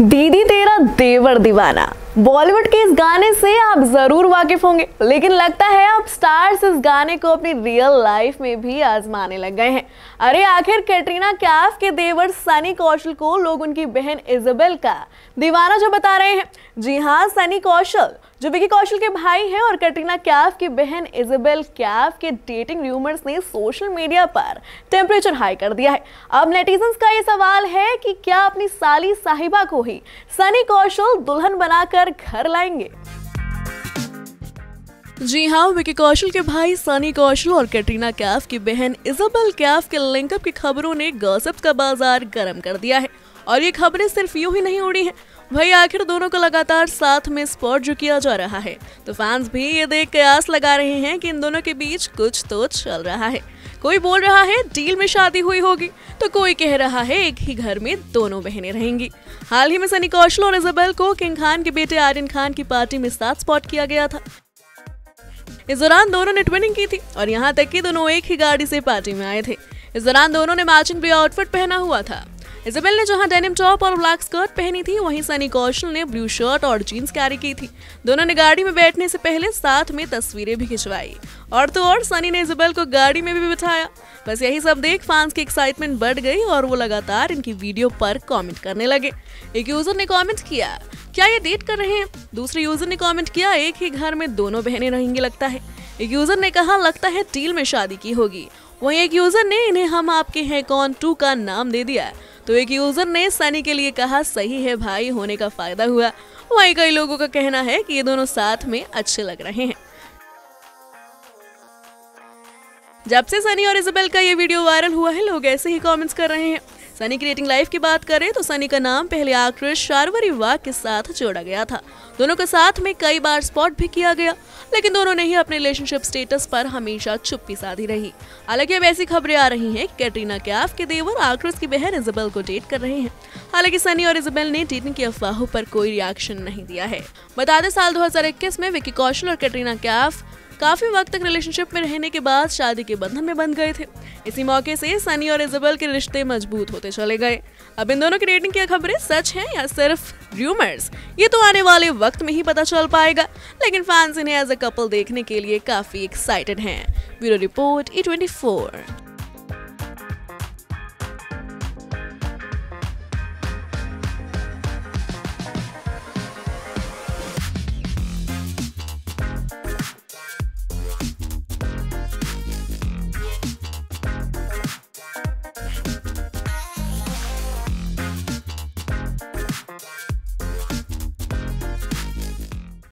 दीदी तेरा देवर दीवाना। बॉलीवुड के इस गाने से आप ज़रूर वाकिफ होंगे, लेकिन लगता है अब स्टार्स इस गाने को अपनी रियल लाइफ में भी आजमाने लग गए हैं। अरे, आखिर कैटरीना कैफ के देवर सनी कौशल को लोग उनकी बहन इजबेल का दीवाना जो बता रहे हैं। जी हाँ सनी कौशल जो विकी कौशल के भाई हैं और कटरीना कैफ की बहन इजेबेल कैफ के डेटिंग रूमर्स ने सोशल मीडिया पर टेम्परेचर हाई कर दिया है। अब नेटिजन्स का ये सवाल है कि क्या अपनी साली साहिबा को ही सनी कौशल दुल्हन बनाकर घर लाएँगे? जी हाँ विकी कौशल के भाई सनी कौशल और कैटरीना कैफ की बहन इजाबेल कैफ के लिंकअप की खबरों ने गॉसिप का बाज़ार गर्म कर दिया है। और ये खबरें सिर्फ़ यूँ ही नहीं उड़ी हैं। भाई आखिर दोनों को लगातार साथ में स्पॉट जो किया जा रहा है। तो फैंस भी ये देख कयास लगा रहे हैं कि इन दोनों के बीच कुछ तो चल रहा है। कोई बोल रहा है, डील में शादी हुई होगी। तो कोई कह रहा है, एक ही घर में दोनों बहनें रहेंगी। हाल ही में सनी कौशल और इजाबेल को किंग खान के बेटे आर्यन खान की पार्टी में साथ स्पॉट किया गया था। इस दौरान दोनों ने ट्विनिंग की थी और यहाँ तक कि दोनों एक ही गाड़ी से पार्टी में आए थे। इस दौरान दोनों ने मैचिंग ब्लू आउटफिट पहना हुआ था। इजेबेल ने जहाँ डेनिम टॉप और ब्लैक स्कर्ट पहनी थी, वहीं सनी कौशल ने ब्लू शर्ट और जीन्स कैरी की थी। दोनों ने गाड़ी में बैठने से पहले साथ में तस्वीरें भी खिंचवाई। और तो और, सनी ने इजेबेल को गाड़ी में भी बिठाया। बस यही सब देख फैंस की एक्साइटमेंट बढ़ गई और वो लगातार इनकी वीडियो पर कमेंट करने लगे। एक यूज़र ने कॉमेंट किया, क्या ये डेट कर रहे हैं? दूसरे यूज़र ने कमेंट किया, एक ही घर में दोनों बहनें रहेंगी, लगता है। एक यूज़र ने कहा, लगता है टील में शादी की होगी। वहीं एक यूज़र ने, इन्हें हम आपके हैं कौन? टू का नाम दे दिया तो एक यूज़र ने सनी के लिए कहा, सही है भाई, होने का फ़ायदा हुआ। वहीं कई लोगों का कहना है कि ये दोनों साथ में अच्छे लग रहे हैं। जब से सनी और इजबेल का ये वीडियो वायरल हुआ है, लोग ऐसे ही कमेंट्स कर रहे हैं। सनी की रेटिंग लाइफ की बात करें तो सनी का नाम पहले एक्ट्रेस शारवरी वाग के साथ जोड़ा गया था। दोनों के साथ में कई बार स्पॉट भी किया गया, लेकिन दोनों ने ही अपने रिलेशनशिप स्टेटस पर हमेशा चुप्पी साधी रही। हालाँकि अब ऐसी खबरें आ रही हैं कि कैटरीना कैफ के देवर एक्ट्रेस की बहन इजबेल को डेट कर रहे हैं। हालाँकि सनी और इजबेल ने डेटिंग की अफवाहों पर कोई रिएक्शन नहीं दिया है। बता दें साल 2021 में विकी कौशल और कैटरीना कैफ काफ़ी वक्त तक रिलेशनशिप में रहने के बाद शादी के बंधन में बंध गए थे। इसी मौके से सनी और इजबल के रिश्ते मज़बूत होते चले गए। अब इन दोनों की डेटिंग की खबरें सच हैं या सिर्फ़ रूमर्स ये तो आने वाले वक्त में ही पता चल पाएगा। लेकिन फैंस इन्हें एज अ कपल देखने के लिए काफ़ी एक्साइटेड हैं। Bureau report E twenty